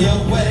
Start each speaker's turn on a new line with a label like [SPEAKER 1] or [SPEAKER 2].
[SPEAKER 1] your way.